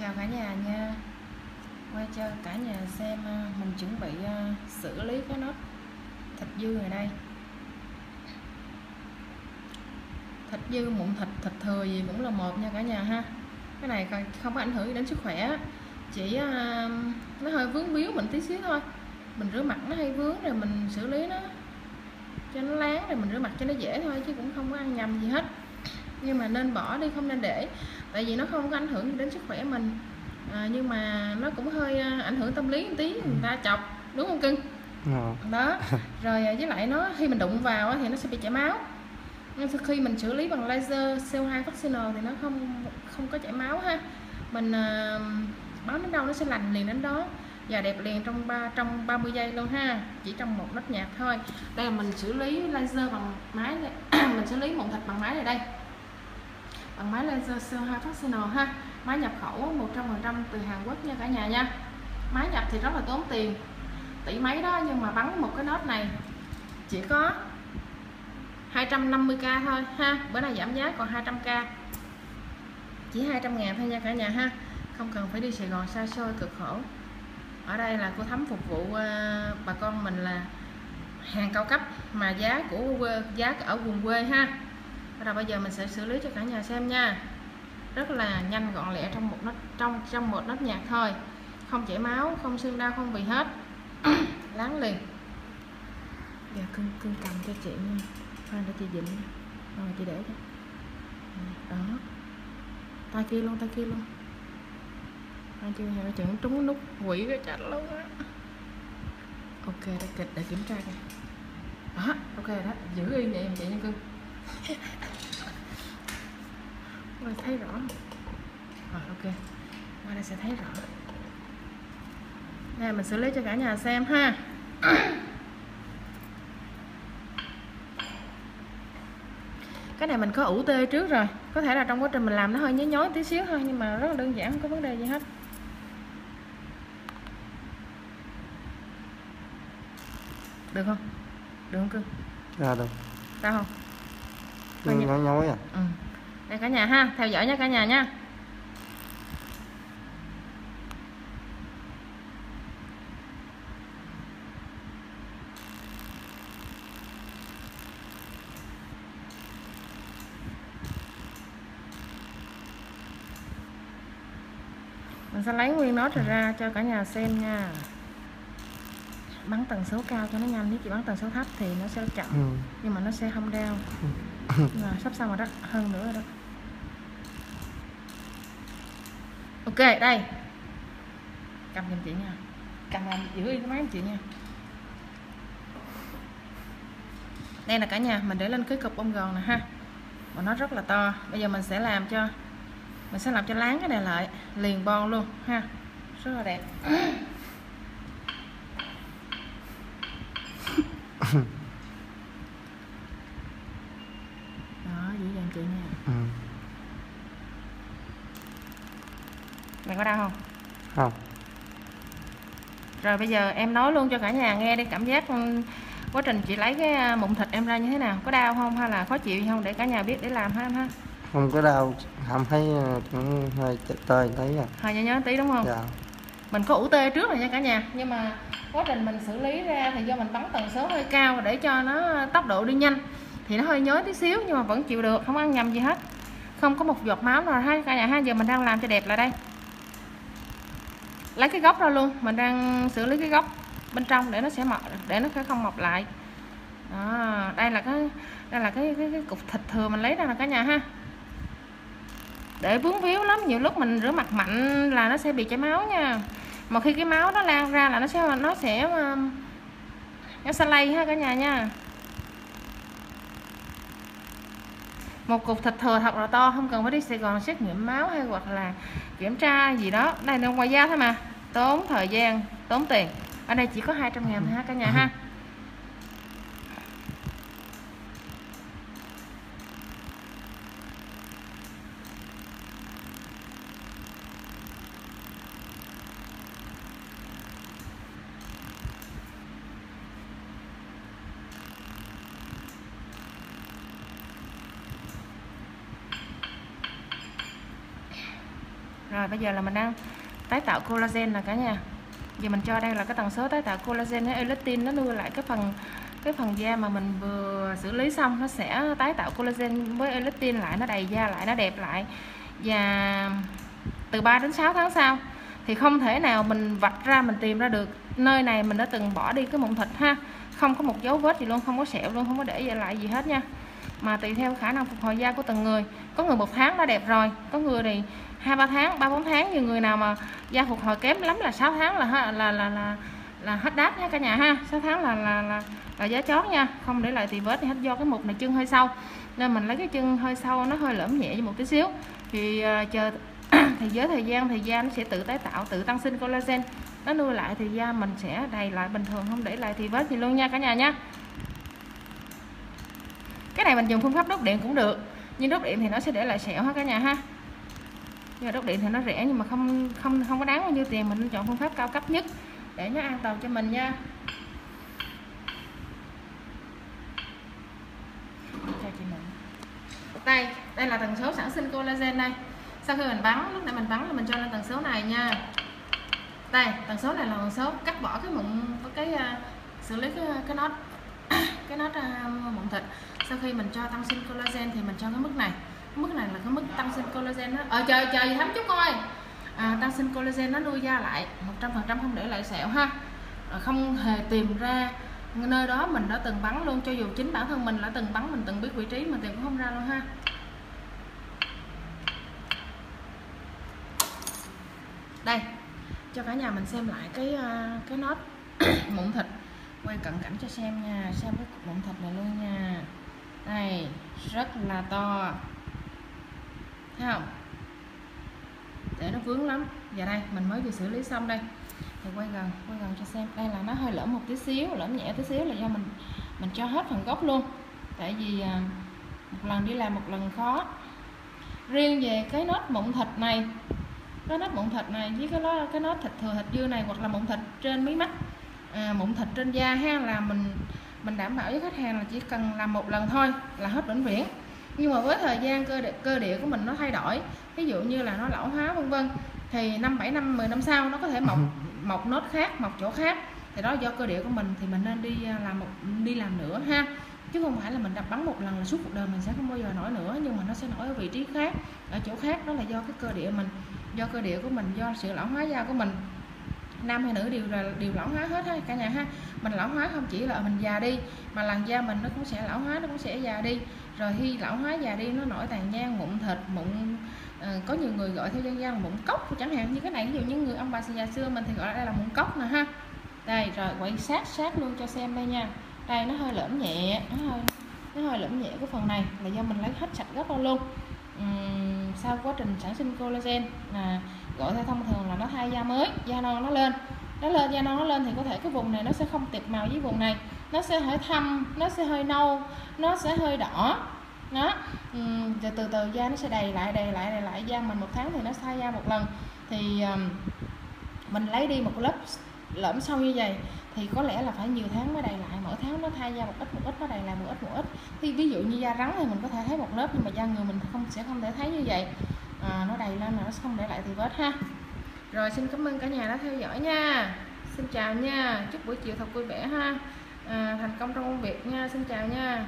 chào cả nhà nha. Quay cho cả nhà xem à, mình chuẩn bị à, xử lý cái nốt thịt dư ở đây. Thịt dư mụn thịt thịt thừa gì cũng là một nha cả nhà ha. Cái này không có ảnh hưởng đến sức khỏe. Chỉ à, nó hơi vướng víu mình tí xíu thôi. Mình rửa mặt nó hay vướng rồi mình xử lý nó cho nó láng rồi mình rửa mặt cho nó dễ thôi chứ cũng không có ăn nhầm gì hết nhưng mà nên bỏ đi không nên để. Tại vì nó không có ảnh hưởng đến sức khỏe mình. À, nhưng mà nó cũng hơi à, ảnh hưởng tâm lý một tí người ta chọc đúng không cưng? Ờ, đó. Rồi à, với lại nó khi mình đụng vào thì nó sẽ bị chảy máu. Nhưng khi mình xử lý bằng laser CO2 vaccine thì nó không không có chảy máu ha. Mình à, bấm đến đâu nó sẽ lành liền đến đó. Và đẹp liền trong ba trong 30 giây luôn ha. Chỉ trong một nốt nhạc thôi. Đây là mình xử lý laser bằng máy này. mình xử lý mụn thịt bằng máy này đây bằng máy laser CO2 vaccine ha máy nhập khẩu 100% từ Hàn Quốc nha cả nhà nha. Máy nhập thì rất là tốn tiền. Tỷ mấy đó nhưng mà bắn một cái nốt này chỉ có 250k thôi ha. Bữa nay giảm giá còn 200k chỉ 200 ngàn thôi nha cả nhà ha. Không cần phải đi Sài Gòn xa xôi cực khổ. Ở đây là cô thấm phục vụ ờ, bà con mình là hàng cao cấp mà giá của quê, giá ở vùng quê ha rồi bây giờ mình sẽ xử lý cho cả nhà xem nha. Rất là nhanh, gọn lẹ trong một nốt trong trong một nốt nhạc thôi. Không chảy máu, không xương đau, không bị hết. Láng liền. Giờ cưng cưng cầm cho chị nha. Khoan để chị dịnh. Rồi chị để cho. Đó. Tay kia luôn tay kia luôn. Tay chưa hiểu chừng trúng nút quỷ cái chặt luôn á. Ok đã kịch, để kiểm tra kìa đó, ok đó. Giữ yên vậy em chị nha cưng rồi thấy rõ rồi ok. Qua đây sẽ thấy rõ. Đây mình xử lý cho cả nhà xem ha. Cái này mình có ủ tê trước rồi. Có thể là trong quá trình mình làm nó hơi nhói nhói tí xíu thôi nhưng mà rất là đơn giản không có vấn đề gì hết. Được không? Được không cưng? Ra đâu tao không Bao nhiêu? nói nhói à ừ. đây cả nhà ha theo dõi nha cả nhà nha mình sẽ lấy nguyên nốt rồi ra cho cả nhà xem nha bắn tần số cao cho nó nhanh nếu chị bắn tần số thấp thì nó sẽ chậm ừ. nhưng mà nó sẽ không đau là sắp xong rồi đó hơn nữa rồi đó. Ok, đây. Cầm giùm chị nha. Cầm làm giữ yên cái máy chị nha. Đây là cả nhà, mình để lên cái cục bông gòn nè ha. Mà nó rất là to. Bây giờ mình sẽ làm cho, mình sẽ làm cho láng cái này lại, liền bon luôn ha. Rất là đẹp đó giữ giùm chị nha ừ mày có đau không? Không. Rồi bây giờ em nói luôn cho cả nhà nghe đi cảm giác ừ, quá trình chị lấy cái à, mụn thịt em ra như thế nào. Có đau không hay là khó chịu không? Để cả nhà biết để làm ha em ha. Không có đau không thấy ờ, cũng hơi tê tê thấy à. Hơi nhớ nhớ tí đúng không? Dạ. Mình có ủ tê trước rồi nha cả nhà nhưng mà quá trình mình xử lý ra thì do mình bắn tần số hơi cao để cho nó tốc độ đi nhanh. Thì nó hơi nhói tí xíu nhưng mà vẫn chịu được không ăn nhầm gì hết. Không có một giọt máu nào ha cả nhà ha giờ mình đang làm cho đẹp là đây lấy cái gốc ra luôn. Mình đang xử lý cái gốc bên trong để nó sẽ mọc để nó sẽ không mọc lại. Đó, đây là cái đây là cái, cái, cái cục thịt thừa mình lấy ra là cả nhà ha. Để vướng víu lắm nhiều lúc mình rửa mặt mạnh là nó sẽ bị chảy máu nha. Mà khi cái máu nó lan ra là nó sẽ nó sẽ um, nó sẽ lây ha cả nhà nha. Một cục thịt thừa thật là to, không cần phải đi Sài Gòn xét nghiệm máu hay hoặc là kiểm tra gì đó. Đây là ngoài da thôi mà. Tốn thời gian, tốn tiền. Ở đây chỉ có 200 ngàn thôi ha cả nhà ha. Rồi, bây giờ là mình đang tái tạo collagen là cả nhà. Giờ mình cho đây là cái tần số tái tạo collagen với elastin nó nuôi lại cái phần cái phần da mà mình vừa xử lý xong, nó sẽ tái tạo collagen với elastin lại, nó đầy da lại, nó đẹp lại. Và từ 3 đến 6 tháng sau thì không thể nào mình vạch ra mình tìm ra được. Nơi này mình đã từng bỏ đi cái mụn thịt ha, không có một dấu vết gì luôn, không có sẹo luôn, không có để lại gì hết nha mà tùy theo khả năng phục hồi da của từng người. Có người một tháng đã đẹp rồi có người thì hai ba tháng ba bốn tháng. Như người nào mà da phục hồi kém lắm là 6 tháng là là là là, là, là hết đáp nha cả nhà ha. 6 tháng là là là, là giá chót nha. Không để lại tì vết thì hết do cái mục này chân hơi sâu. Nên mình lấy cái chân hơi sâu nó hơi lõm nhẹ một tí xíu. Thì uh, chờ thì với thời gian thì da nó sẽ tự tái tạo tự tăng sinh collagen. Nó nuôi lại thì da mình sẽ đầy lại bình thường không để lại thì vết gì luôn nha cả nhà nha cái này mình dùng phương pháp đốt điện cũng được nhưng đốt điện thì nó sẽ để lại sẹo ha cả nhà ha? Nhưng mà đốt điện thì nó rẻ nhưng mà không không không có đáng bao nhiêu tiền mình chọn phương pháp cao cấp nhất để nó an toàn cho mình nha. Cho chị mình đây đây là tần số sản sinh collagen đây. Sau khi mình bắn lúc nãy mình bắn là mình cho lên tần số này nha. Đây tần số này là tần số cắt bỏ cái mụn cái uh, xử lý cái cái nốt cái nốt à, mụn thịt. Sau khi mình cho tăng sinh collagen thì mình cho cái mức này. Cái mức này là cái mức tăng sinh collagen đó. Ờ trời trời gì thấm chút coi. À, tăng sinh collagen nó nuôi da lại 100% không để lại sẹo ha. À, không hề tìm ra nơi đó mình đã từng bắn luôn cho dù chính bản thân mình đã từng bắn mình từng biết vị trí mà tìm cũng không ra luôn ha. Đây cho cả nhà mình xem lại cái à, cái nốt mụn thịt quay cận cảnh cho xem nha. Xem cái cục mụn thịt này luôn nha. Đây rất là to. Thấy không? Để nó vướng lắm. Giờ đây, mình mới vừa xử lý xong đây. Thì quay gần quay gần cho xem đây là nó hơi lỡ một tí xíu, lỡ nhẹ tí xíu là do mình mình cho hết phần gốc luôn. Tại vì à, một lần đi làm một lần khó. Riêng về cái nốt mụn thịt này, cái nốt mụn thịt này với cái nó cái nốt thịt thừa thịt dưa này hoặc là mụn thịt trên mí mắt à, mụn thịt trên da ha là mình mình đảm bảo với khách hàng là chỉ cần làm một lần thôi là hết vĩnh viễn. Nhưng mà với thời gian cơ địa, cơ địa của mình nó thay đổi ví dụ như là nó lão hóa vân vân thì năm bảy năm 10 năm sau nó có thể mọc mọc nốt khác mọc chỗ khác. Thì đó do cơ địa của mình thì mình nên đi à, làm một đi làm nữa ha. Chứ không phải là mình đập bắn một lần là suốt cuộc đời mình sẽ không bao giờ nổi nữa nhưng mà nó sẽ nổi ở vị trí khác ở chỗ khác. Đó là do cái cơ địa mình do cơ địa của mình do sự lão hóa da của mình nam hay nữ đều là đều lão hóa hết ha cả nhà ha. Mình lão hóa không chỉ là mình già đi mà làn da mình nó cũng sẽ lão hóa nó cũng sẽ già đi. Rồi khi lão hóa già đi nó nổi tàn nhang mụn thịt mụn à, có nhiều người gọi theo dân gian mụn cốc chẳng hạn. Như cái này ví dụ như người ông bà già xưa mình thì gọi đây là mụn cốc nè ha. Đây rồi quay sát sát luôn cho xem đây nha. Đây nó hơi lõm nhẹ nó hơi nó hơi lõm nhẹ cái phần này là do mình lấy hết sạch gốc ra luôn um, sau quá trình sản sinh collagen là gọi theo thông thường là nó thay da mới da non nó lên. Nó lên da non nó lên thì có thể cái vùng này nó sẽ không tiệp màu với vùng này. Nó sẽ hơi thâm nó sẽ hơi nâu nó sẽ hơi đỏ. Nó um, rồi từ từ da nó sẽ đầy lại đầy lại đầy lại. Da mình một tháng thì nó thay da một lần. Thì um, mình lấy đi một lớp lõm sâu như vậy thì có lẽ là phải nhiều tháng mới đầy lại mỗi tháng nó thay da một ít một ít nó đầy lại một ít một ít. Thì ví dụ như da rắn thì mình có thể thấy một lớp nhưng mà da người mình không sẽ không thể thấy như vậy. À, nó đầy lên là nó không để lại thì vết ha. Rồi xin cảm ơn cả nhà đã theo dõi nha. Xin chào nha. Chúc buổi chiều thật vui vẻ ha. À, thành công trong công việc nha. Xin chào nha.